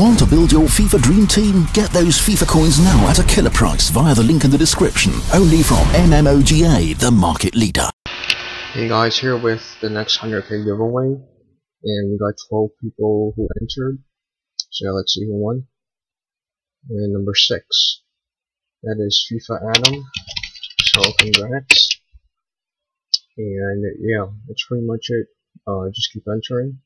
Want to build your FIFA Dream Team? Get those FIFA coins now at a killer price via the link in the description. Only from MMOGA, the market leader. Hey guys, here with the next 100k giveaway, and we got 12 people who entered. So let's see who won. And number 6, that is FIFA Adam. So congrats. And yeah, that's pretty much it. Uh, just keep entering.